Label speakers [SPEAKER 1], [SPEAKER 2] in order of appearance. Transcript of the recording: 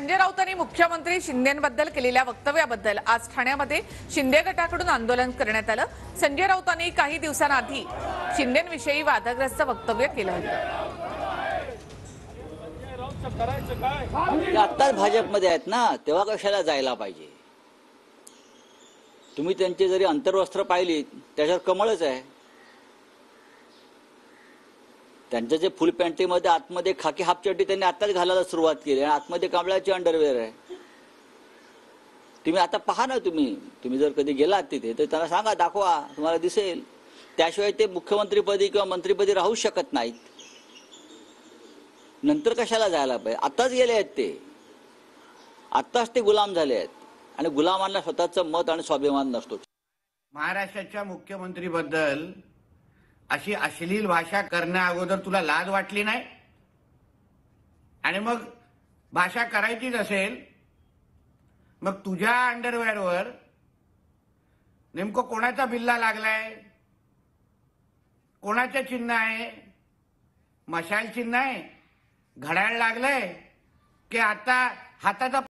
[SPEAKER 1] संजय राऊतांनी मुख्यमंत्री शिंदेबद्दल केलेल्या वक्तव्याबद्दल आज ठाण्यामध्ये शिंदे गटाकडून आंदोलन करण्यात आलं. संजय राऊतांनी काही दिवसांआधी शिंदेविषयी वादग्रस्त वक्तव्य केलं होतं.
[SPEAKER 2] आत्ताच भाजपमध्ये आहेत ना तेव्हा कशाला जायला पाहिजे? तुम्ही त्यांची जरी अंतर्वस्त्र पाहिली त्याच्यावर कमळच आहे. त्यांच्या जे फुल पॅन्टीमध्ये आतमध्ये खाकी हाफ चड्डी त्यांनी आत्ताच घालायला सुरुवात केली आणि आतमध्ये कमळाची अंडरवेअर आहे. तुम्ही आता पहा ना तुम्ही. तुम्ही जर कधी गेलात तिथे तर त्यांना सांगा दाखवा तुम्हाला दिसेल. त्याशिवाय ते मुख्यमंत्रीपदी किंवा मंत्रीपदी राहू शकत नाहीत. नंतर कशाला जायला पाहिजे? आत्ताच गेले आहेत ते. आत्ताच ते गुलाम झाले आहेत. आणि गुलामांना स्वतःचं मत आणि स्वाभिमान नसतो.
[SPEAKER 3] महाराष्ट्राच्या मुख्यमंत्रीबद्दल अशी अश्लील भाषा करण्या अगोदर तुला लाज वाटली नाही? आणि मग भाषा करायचीच असेल मग तुझ्या अंडरवेअरवर नेमकं कोणाचा बिल्ला लागलाय? कोणाचं चिन्ह आहे? मशाल चिन्ह आहे? घड्याळ लागलंय? की आता हाताचा